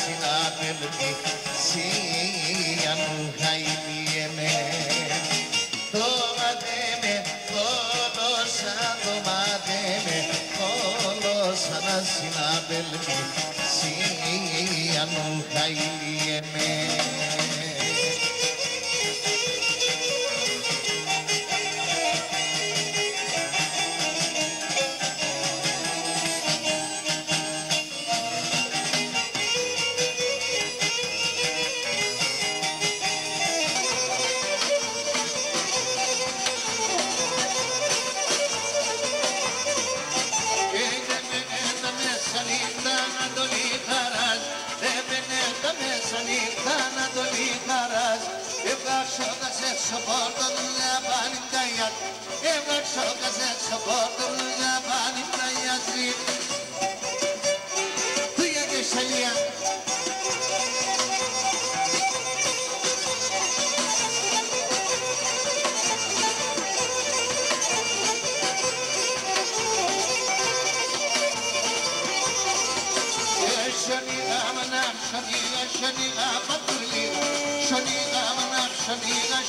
συνάδελφοι σιανού χαϊλιέμαι το μαντέμε κόλωσα το μαντέμε κόλωσα να συνάδελφοι σιανού χαϊλιέμαι Έπαινε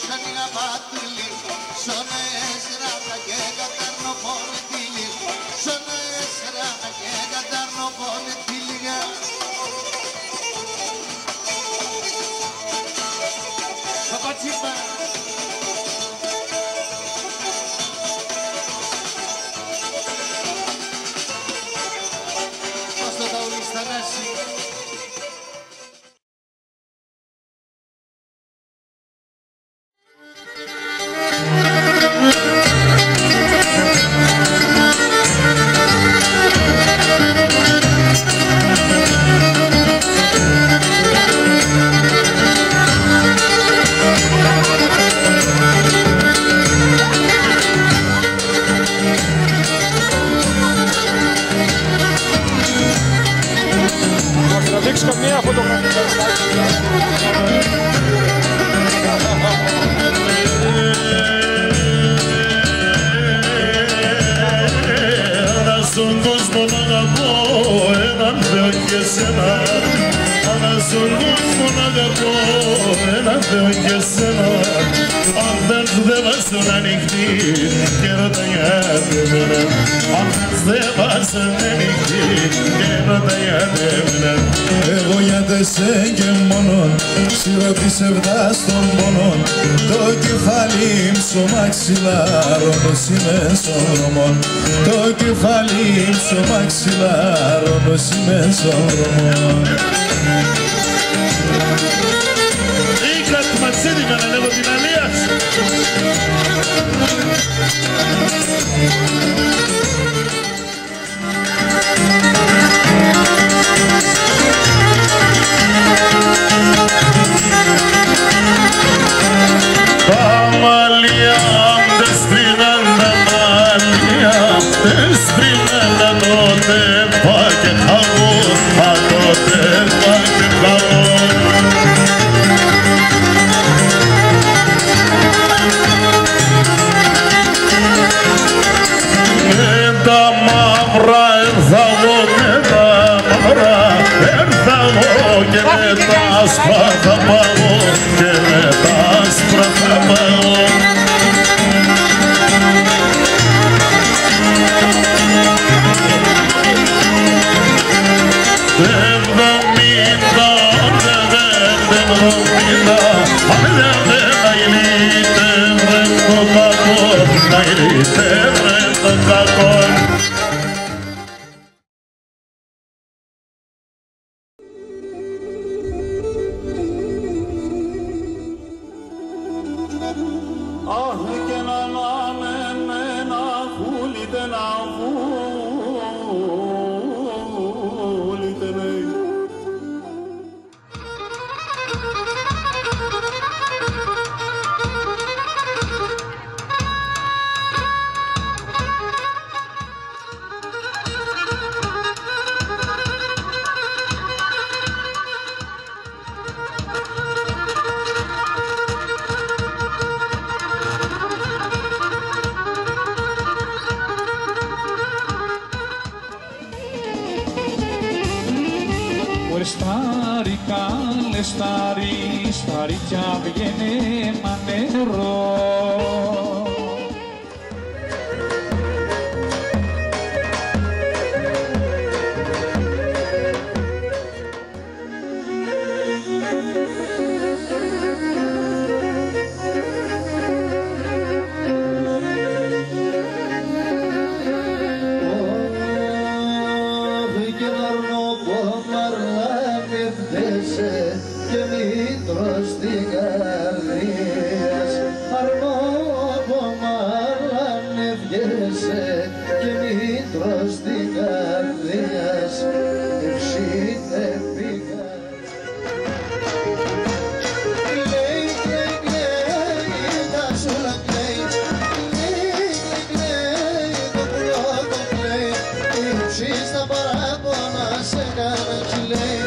σαν η απάτηλη σαν εσράτα και έναν Θεό και σένα Αν δεν δεν βάζουν ανοιχτή και ρώτα γιατί εμένα Αν δεν βάζουν ανοιχτή και ρώτα γιατί εμένα. Εγώ για τεσέ και μόνον Σύρω της ευδάς των πόνων Το κεφάλι στο μαξιλάρο Πως είμαι στον δρόμο Το κεφάλι στο μαξιλάρο Πως είμαι στον δρόμο Είχα άσπρα θα πάω και με τα άσπρα θα πάω Εβδομήντα, εβδομήντα, εβδομήντα, εβδομήντα, το κακό, να Ωρε στάρι, καλέ στάρι, στάρι κι αβγαίνε μανέρο. Εσείς τα παράπονα σε κάνα